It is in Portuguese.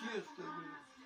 artista, Luiz.